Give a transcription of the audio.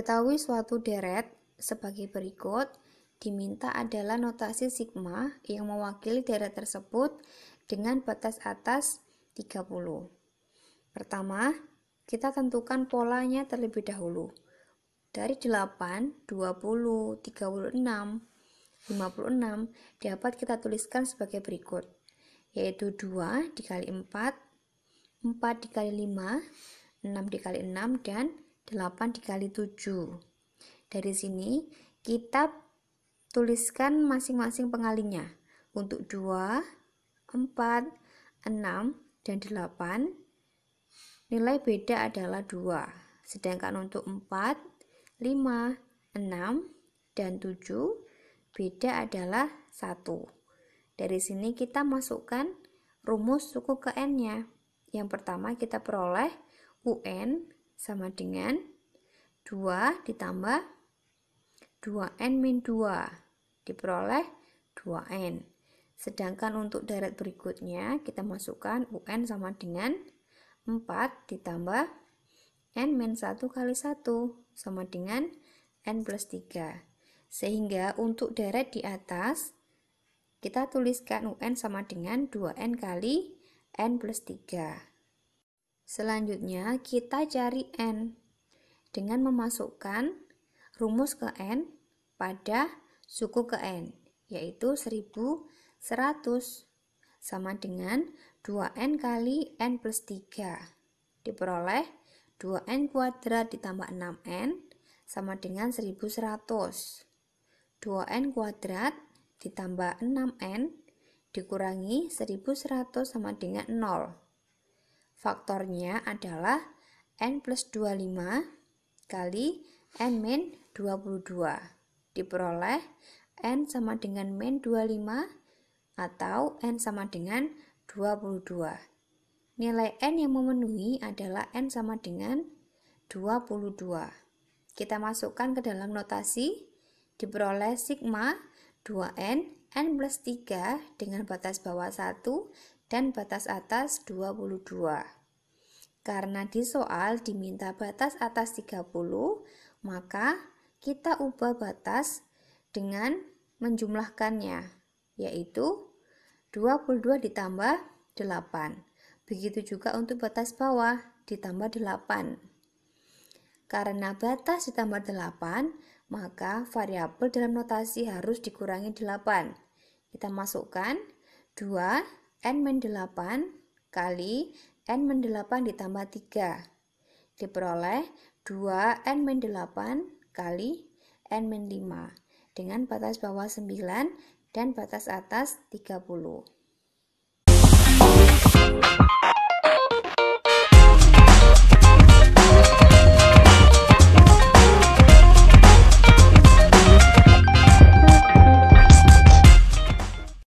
Diketahui suatu deret sebagai berikut, diminta adalah notasi sigma yang mewakili deret tersebut dengan batas atas 30. Pertama, kita tentukan polanya terlebih dahulu. Dari 8, 20, 36, 56 dapat kita tuliskan sebagai berikut, yaitu 2 dikali 4, 4 dikali 5, 6 dikali 6, dan 8 dikali 7. Dari sini kita tuliskan masing-masing pengalinya. Untuk 2, 4, 6, dan 8 nilai beda adalah 2. Sedangkan untuk 4, 5, 6, dan 7 beda adalah 1. Dari sini kita masukkan rumus suku ke n-nya. Yang pertama kita peroleh UN sama dengan 2 ditambah 2n min 2 diperoleh 2n sedangkan untuk deret berikutnya kita masukkan un sama dengan 4 ditambah n min 1 kali 1 sama dengan n plus 3 sehingga untuk deret di atas kita tuliskan un sama dengan 2n kali n plus 3 Selanjutnya, kita cari N dengan memasukkan rumus ke N pada suku ke N, yaitu 1100 sama dengan 2N kali N plus 3. Diperoleh 2N kuadrat ditambah 6N sama dengan 1100. 2N kuadrat ditambah 6N dikurangi 1100 sama dengan 0. Faktornya adalah N plus 25 kali N min 22. Diperoleh N sama dengan min 25 atau N sama dengan 22. Nilai N yang memenuhi adalah N sama dengan 22. Kita masukkan ke dalam notasi, diperoleh sigma 2N N plus 3 dengan batas bawah 1 dan batas atas 22. Karena di soal diminta batas atas 30, maka kita ubah batas dengan menjumlahkannya, yaitu 22 ditambah 8. Begitu juga untuk batas bawah ditambah 8. Karena batas ditambah 8, maka variabel dalam notasi harus dikurangi 8. Kita masukkan 2 n-8 kali n-8 ditambah 3 diperoleh 2 n-8 kali n-5 dengan batas bawah 9 dan batas atas 30